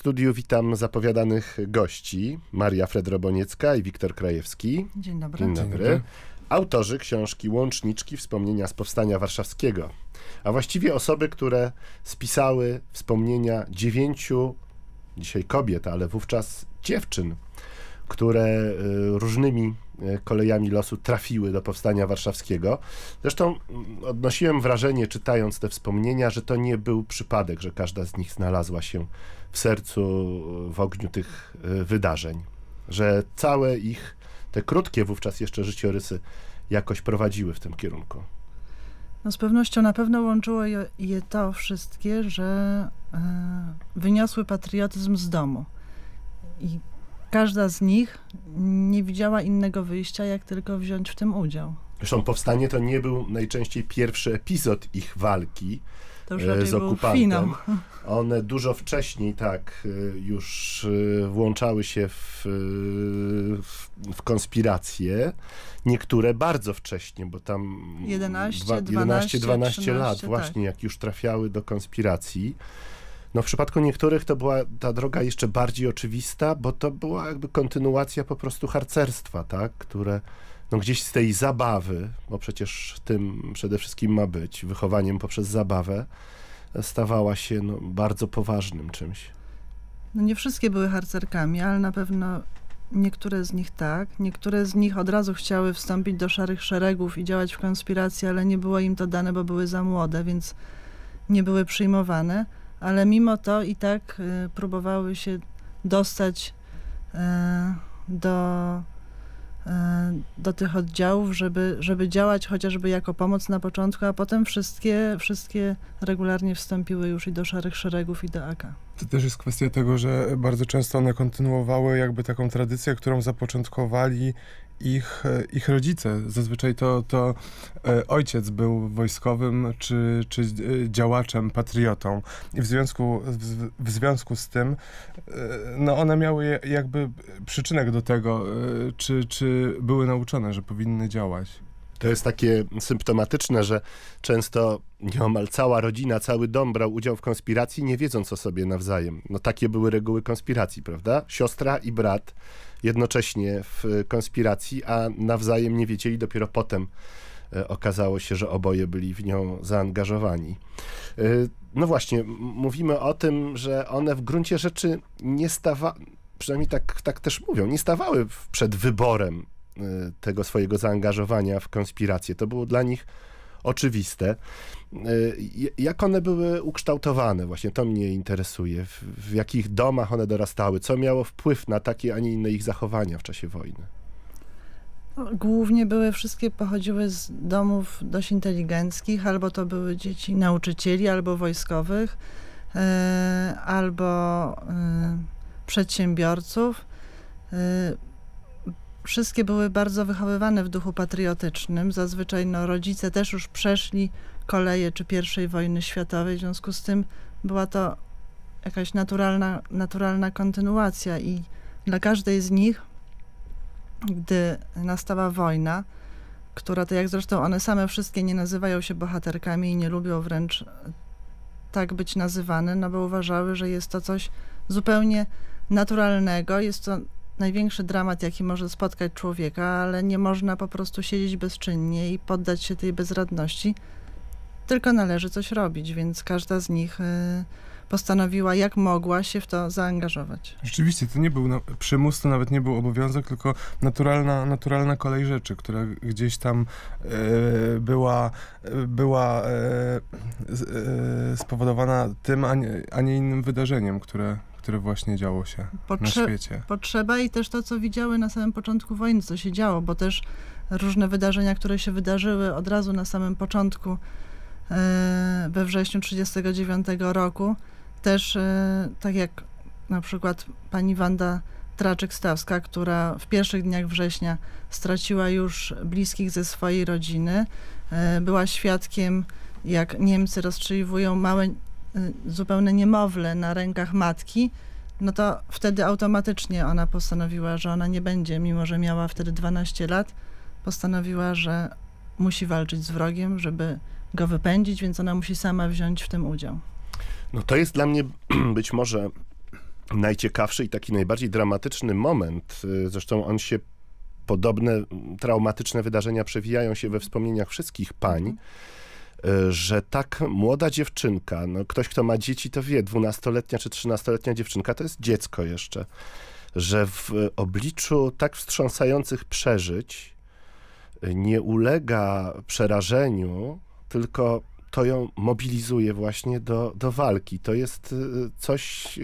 studiu witam zapowiadanych gości. Maria Fredroboniecka i Wiktor Krajewski. Dzień dobry. Dzień Dzień dobry. dobry. Autorzy książki Łączniczki Wspomnienia z Powstania Warszawskiego. A właściwie osoby, które spisały wspomnienia dziewięciu, dzisiaj kobiet, ale wówczas dziewczyn, które y, różnymi y, kolejami losu trafiły do Powstania Warszawskiego. Zresztą odnosiłem wrażenie, czytając te wspomnienia, że to nie był przypadek, że każda z nich znalazła się w sercu, w ogniu tych y, wydarzeń. Że całe ich, te krótkie wówczas jeszcze życiorysy jakoś prowadziły w tym kierunku. No z pewnością na pewno łączyło je, je to wszystkie, że e, wyniosły patriotyzm z domu. I każda z nich nie widziała innego wyjścia, jak tylko wziąć w tym udział. Zresztą powstanie to nie był najczęściej pierwszy epizod ich walki, e, z okupantem. One dużo wcześniej, tak, y, już y, włączały się w, w, w konspiracje. Niektóre bardzo wcześnie, bo tam 11, dwa- 12, 12 lat 13, właśnie, jak już trafiały do konspiracji. No w przypadku niektórych to była ta droga jeszcze bardziej oczywista, bo to była jakby kontynuacja po prostu harcerstwa, tak, które no gdzieś z tej zabawy, bo przecież tym przede wszystkim ma być, wychowaniem poprzez zabawę, stawała się no, bardzo poważnym czymś. No nie wszystkie były harcerkami, ale na pewno niektóre z nich tak. Niektóre z nich od razu chciały wstąpić do szarych szeregów i działać w konspiracji, ale nie było im to dane, bo były za młode, więc nie były przyjmowane. Ale mimo to i tak y, próbowały się dostać y, do, y, do tych oddziałów, żeby, żeby działać chociażby jako pomoc na początku, a potem wszystkie, wszystkie regularnie wstąpiły już i do szarych szeregów, i do AK. To też jest kwestia tego, że bardzo często one kontynuowały jakby taką tradycję, którą zapoczątkowali ich, ich rodzice. Zazwyczaj to, to e, ojciec był wojskowym czy, czy e, działaczem, patriotą. I w związku, w, w związku z tym e, no one miały jakby przyczynek do tego, czy, czy były nauczone, że powinny działać. To jest takie symptomatyczne, że często nieomal cała rodzina, cały dom brał udział w konspiracji, nie wiedząc o sobie nawzajem. No takie były reguły konspiracji, prawda? Siostra i brat jednocześnie w konspiracji, a nawzajem nie wiedzieli, dopiero potem e, okazało się, że oboje byli w nią zaangażowani. E, No właśnie, mówimy o tym, że one w gruncie rzeczy nie stawały, przynajmniej tak, tak też mówią, nie stawały przed wyborem tego swojego zaangażowania w konspirację. To było dla nich oczywiste. Y, Jak one były ukształtowane? Właśnie to mnie interesuje. W, w jakich domach one dorastały? Co miało wpływ na takie, a nie inne ich zachowania w czasie wojny? No, Głównie były, wszystkie pochodziły z domów dość inteligenckich, albo to były dzieci nauczycieli, albo wojskowych, e, albo przedsiębiorców. Wszystkie były bardzo wychowywane w duchu patriotycznym. Zazwyczaj no, rodzice też już przeszli koleje czy pierwszej wojny światowej, w związku z tym była to jakaś naturalna, naturalna kontynuacja i dla każdej z nich gdy nastała wojna, która to jak zresztą one same wszystkie nie nazywają się bohaterkami i nie lubią wręcz tak być nazywane, no bo uważały, że jest to coś zupełnie naturalnego, jest to największy dramat, jaki może spotkać człowieka, ale nie można po prostu siedzieć bezczynnie i poddać się tej bezradności, tylko należy coś robić, więc każda z nich y, postanowiła, jak mogła się w to zaangażować. Rzeczywiście, to nie był przymus, to nawet nie był obowiązek, tylko naturalna, naturalna kolej rzeczy, która gdzieś tam e, była, była e, e, spowodowana tym, a nie, a nie innym wydarzeniem, które, które właśnie działo się na Potrze- świecie. potrzeba i też to, co widziały na samym początku wojny, co się działo, bo też różne wydarzenia, które się wydarzyły od razu na samym początku e, we wrześniu 1939 roku, też e, tak jak na przykład pani Wanda Traczyk-Stawska, która w pierwszych dniach września straciła już bliskich ze swojej rodziny, e, była świadkiem, jak Niemcy rozstrzeliwują małe, zupełne niemowlę na rękach matki, no to wtedy automatycznie ona postanowiła, że ona nie będzie, mimo że miała wtedy 12 lat, postanowiła, że musi walczyć z wrogiem, żeby go wypędzić, więc ona musi sama wziąć w tym udział. No to jest dla mnie być może najciekawszy i taki najbardziej dramatyczny moment, y, zresztą on się podobne traumatyczne wydarzenia przewijają się we wspomnieniach wszystkich pań, y, że tak młoda dziewczynka, no ktoś kto ma dzieci to wie, dwunastoletnia czy trzynastoletnia dziewczynka to jest dziecko jeszcze, że w obliczu tak wstrząsających przeżyć y, nie ulega przerażeniu, tylko to ją mobilizuje właśnie do, do walki. To jest y, coś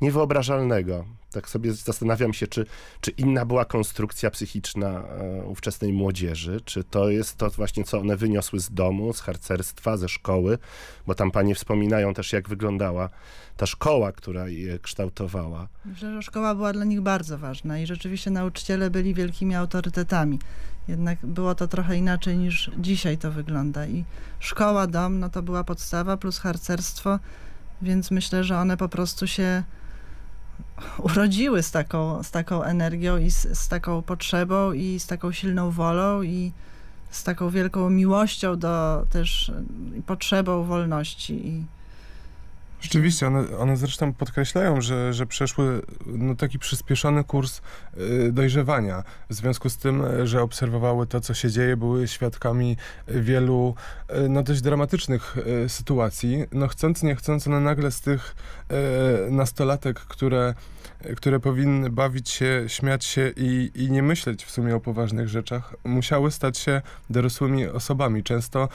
niewyobrażalnego. Tak sobie zastanawiam się, czy, czy inna była konstrukcja psychiczna e, ówczesnej młodzieży, czy to jest to właśnie, co one wyniosły z domu, z harcerstwa, ze szkoły, bo tam panie wspominają też, jak wyglądała ta szkoła, która je kształtowała. Myślę, że szkoła była dla nich bardzo ważna i rzeczywiście nauczyciele byli wielkimi autorytetami. Jednak było to trochę inaczej niż dzisiaj to wygląda. I szkoła, dom, no to była podstawa plus harcerstwo, więc myślę, że one po prostu się urodziły z taką, z taką energią i z, z taką potrzebą i z taką silną wolą i z taką wielką miłością do też potrzebą wolności i Rzeczywiście, one, one zresztą podkreślają, że, że przeszły no, taki przyspieszony kurs y, dojrzewania. W związku z tym, że obserwowały to, co się dzieje, były świadkami wielu y, no, dość dramatycznych y, sytuacji. No chcąc, nie chcąc, one nagle z tych nastolatek, które które powinny bawić się, śmiać się i, i nie myśleć w sumie o poważnych rzeczach, musiały stać się dorosłymi osobami, często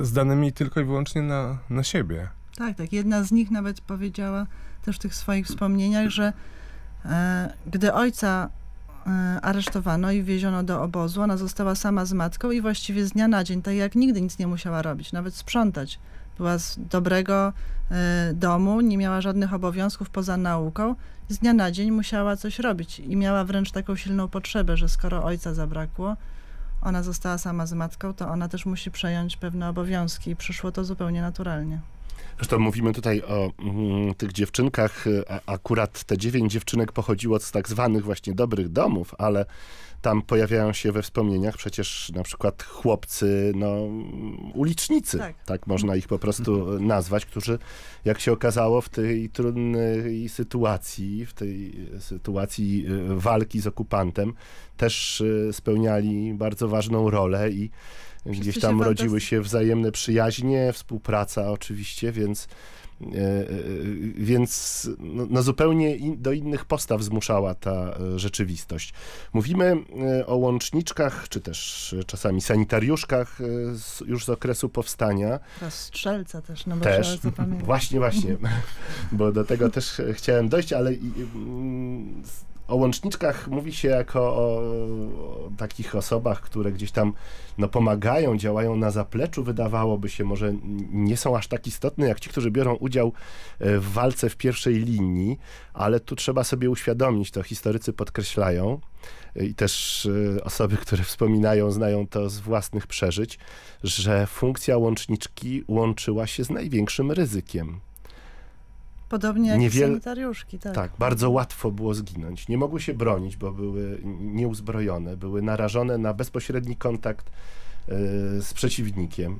zdanymi tylko i wyłącznie na, na siebie. Tak, tak. Jedna z nich nawet powiedziała też w tych swoich wspomnieniach, że e, gdy ojca e, aresztowano i wieziono do obozu, ona została sama z matką i właściwie z dnia na dzień, tak jak nigdy nic nie musiała robić, nawet sprzątać. Była z dobrego e, domu, nie miała żadnych obowiązków poza nauką. Z dnia na dzień musiała coś robić i miała wręcz taką silną potrzebę, że skoro ojca zabrakło, ona została sama z matką, to ona też musi przejąć pewne obowiązki i przyszło to zupełnie naturalnie. Zresztą mówimy tutaj o mm, tych dziewczynkach. A, akurat te dziewięć dziewczynek pochodziło z tak zwanych właśnie dobrych domów, ale tam pojawiają się we wspomnieniach przecież na przykład chłopcy, no, ulicznicy, tak. tak można ich po prostu nazwać, którzy, jak się okazało, w tej trudnej sytuacji, w tej sytuacji y, walki z okupantem, też y, spełniali bardzo ważną rolę i Gdzieś tam rodziły się wzajemne przyjaźnie, współpraca oczywiście, więc e, e, więc no, no zupełnie in, do innych postaw zmuszała ta e, rzeczywistość. Mówimy o łączniczkach, czy też czasami sanitariuszkach z, już z okresu powstania. Teraz strzelca też, no bo też, Właśnie, właśnie, bo do tego też chciałem dojść, ale mm, o łączniczkach mówi się jako o, o, takich osobach, które gdzieś tam no, pomagają, działają na zapleczu, wydawałoby się, może nie są aż tak istotne jak ci, którzy biorą udział e, w walce w pierwszej linii, ale tu trzeba sobie uświadomić, to historycy podkreślają e, i też e, osoby, które wspominają, znają to z własnych przeżyć, że funkcja łączniczki łączyła się z największym ryzykiem Podobnie jak Niewiel... sanitariuszki, tak. Tak, bardzo łatwo było zginąć. Nie mogły się bronić, bo były nieuzbrojone, były narażone na bezpośredni kontakt y, z przeciwnikiem.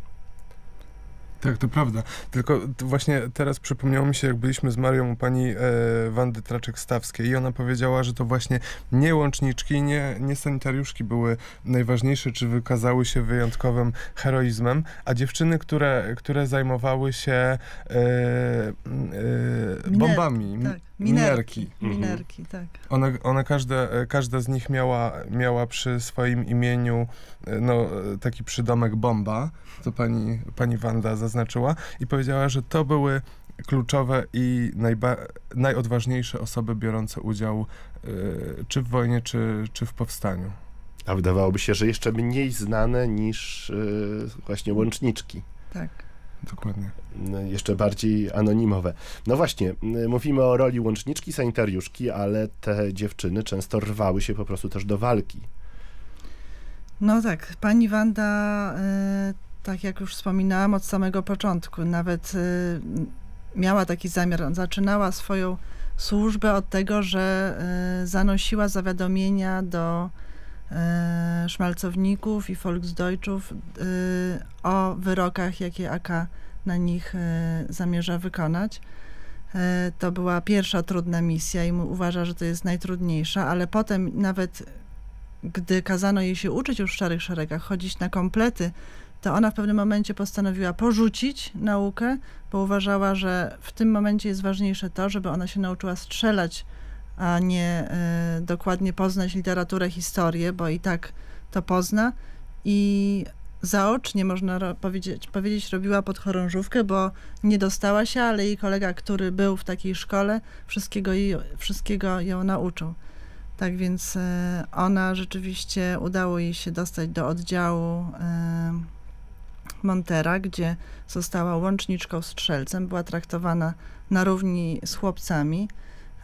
Tak, to prawda. Tylko właśnie teraz przypomniało mi się, jak byliśmy z Marią u pani e, Wandy Traczek-Stawskiej i ona powiedziała, że to właśnie nie łączniczki, nie, nie sanitariuszki były najważniejsze, czy wykazały się wyjątkowym heroizmem, a dziewczyny, które, które zajmowały się e, e, bombami, tak. Minerki. Minerki, mhm. tak. One, one każda, każda z nich miała, miała przy swoim imieniu no, taki przydomek bomba, co pani, pani Wanda zaznaczyła i powiedziała, że to były kluczowe i najba- najodważniejsze osoby biorące udział y, czy w wojnie, czy, czy w powstaniu. A wydawałoby się, że jeszcze mniej znane niż y, właśnie łączniczki. Tak. Dokładnie. No, jeszcze bardziej anonimowe. No właśnie, y, mówimy o roli łączniczki, sanitariuszki, ale te dziewczyny często rwały się po prostu też do walki. No tak, pani Wanda, y, tak jak już wspominałam od samego początku, nawet y, miała taki zamiar, zaczynała swoją służbę od tego, że zanosiła zawiadomienia do szmalcowników i Volksdeutschów e, o wyrokach, jakie AK na nich e, zamierza wykonać. E, To była pierwsza trudna misja i uważa, że to jest najtrudniejsza, ale potem nawet gdy kazano jej się uczyć już w Szarych Szeregach, chodzić na komplety, to ona w pewnym momencie postanowiła porzucić naukę, bo uważała, że w tym momencie jest ważniejsze to, żeby ona się nauczyła strzelać, a nie e, dokładnie poznać literaturę, historię, bo i tak to pozna. I zaocznie, można powiedzieć, powiedzieć, robiła podchorążówkę, bo nie dostała się, ale jej kolega, który był w takiej szkole, wszystkiego, jej, wszystkiego ją nauczył. Tak więc e, ona rzeczywiście udało jej się dostać do oddziału e, Montera, gdzie została łączniczką strzelcem, była traktowana na równi z chłopcami.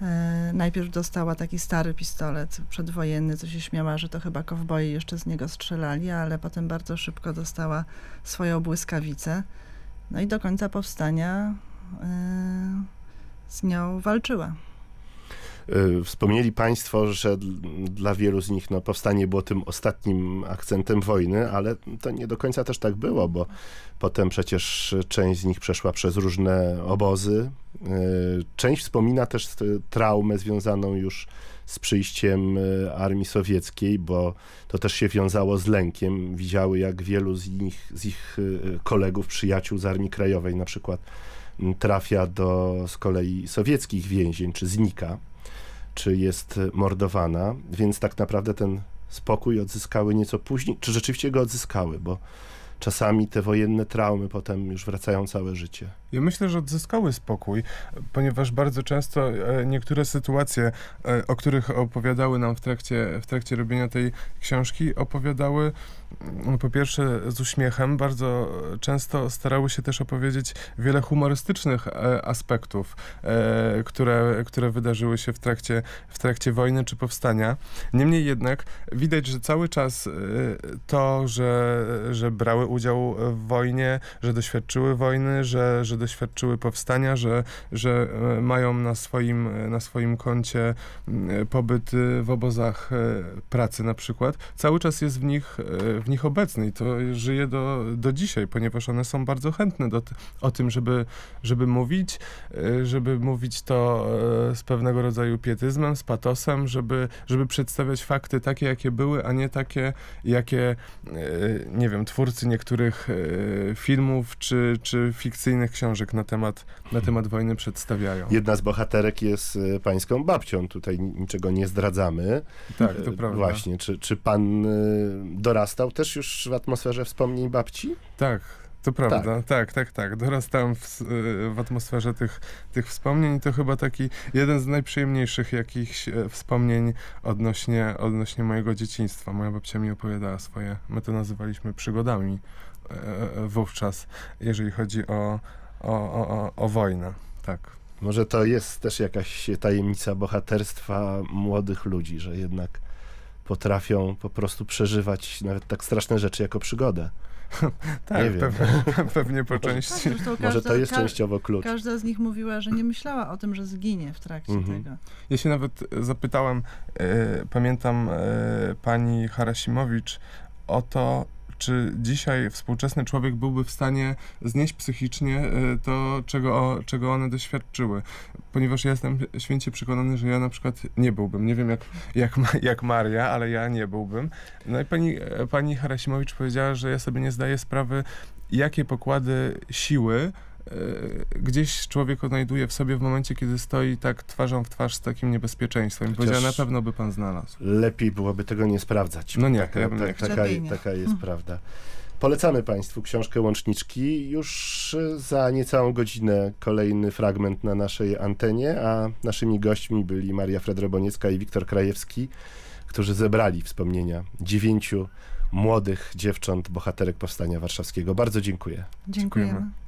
E, Najpierw dostała taki stary pistolet przedwojenny, co się śmiała, że to chyba kowboje jeszcze z niego strzelali, ale potem bardzo szybko dostała swoją błyskawicę. No i do końca powstania e, z nią walczyła. Y, Wspomnieli Państwo, że dl- dla wielu z nich no, powstanie było tym ostatnim akcentem wojny, ale to nie do końca też tak było, bo potem przecież część z nich przeszła przez różne obozy. Y, Część wspomina też traumę związaną już z przyjściem y, armii sowieckiej, bo to też się wiązało z lękiem. Widziały, jak wielu z nich, z ich kolegów, przyjaciół z Armii Krajowej na przykład trafia do z kolei sowieckich więzień, czy znika czy jest mordowana, więc tak naprawdę ten spokój odzyskały nieco później, czy rzeczywiście go odzyskały, bo czasami te wojenne traumy potem już wracają całe życie. Ja myślę, że odzyskały spokój, ponieważ bardzo często e, niektóre sytuacje, e, o których opowiadały nam w trakcie, w trakcie robienia tej książki, opowiadały mm, po pierwsze z uśmiechem, bardzo często starały się też opowiedzieć wiele humorystycznych e, aspektów, które, które wydarzyły się w trakcie, w trakcie wojny czy powstania. Niemniej jednak widać, że cały czas to, że, że brały udział w wojnie, że doświadczyły wojny, że, że doświadczyły powstania, że, że e, mają na swoim, na swoim koncie m, pobyt e, w obozach e, pracy na przykład, cały czas jest w nich, e, w nich obecny i to żyje do, do dzisiaj, ponieważ one są bardzo chętne do, o tym, żeby, żeby mówić, e, żeby mówić to e, z pewnego rodzaju pietyzmem, z patosem, żeby, żeby przedstawiać fakty takie, jakie były, a nie takie, jakie, e, nie wiem, twórcy niektórych e, filmów czy, czy fikcyjnych książek na temat, na temat wojny przedstawiają. Jedna z bohaterek jest e, pańską babcią, tutaj ni- niczego nie zdradzamy. Tak, to E, prawda. Właśnie, czy, czy pan e, dorastał też już w atmosferze wspomnień babci? Tak, to prawda. Tak, tak, tak. Dorastałem w, y, w atmosferze tych, tych wspomnień i to chyba taki jeden z najprzyjemniejszych jakichś e, wspomnień odnośnie, odnośnie mojego dzieciństwa. Moja babcia mi opowiadała swoje, my to nazywaliśmy przygodami e, e, wówczas, jeżeli chodzi o, o, o, o, wojnę. Tak. Może to jest też jakaś tajemnica bohaterstwa młodych ludzi, że jednak potrafią po prostu przeżywać nawet tak straszne rzeczy jako przygodę. Tak, Nie wiem. pewnie, pewnie po części. Zresztą Może każda- to jest częściowo klucz. Każda z nich mówiła, że nie myślała o tym, że zginie w trakcie Mhm. tego. Ja się nawet zapytałem, e, pamiętam e, pani Harasimowicz o to, czy dzisiaj współczesny człowiek byłby w stanie znieść psychicznie e, to, czego, czego one doświadczyły. Ponieważ ja jestem święcie przekonany, że ja na przykład nie byłbym. Nie wiem jak, jak, jak Maria, ale ja nie byłbym. No i pani, e, pani Harasimowicz powiedziała, że ja sobie nie zdaję sprawy, jakie pokłady siły gdzieś człowiek odnajduje w sobie w momencie, kiedy stoi tak twarzą w twarz z takim niebezpieczeństwem. Chociaż- Powiedziała, na pewno by pan znalazł. Lepiej byłoby tego nie sprawdzać. No nie, taka, ja bym nie tak, chciał. taka, taka jest Hmm. prawda. Polecamy Państwu książkę Łączniczki. Już y, za niecałą godzinę kolejny fragment na naszej antenie, a naszymi gośćmi byli Maria Fredroboniecka i Wiktor Krajewski, którzy zebrali wspomnienia dziewięciu młodych dziewcząt, bohaterek Powstania Warszawskiego. Bardzo dziękuję. Dziękujemy. Dziękujemy.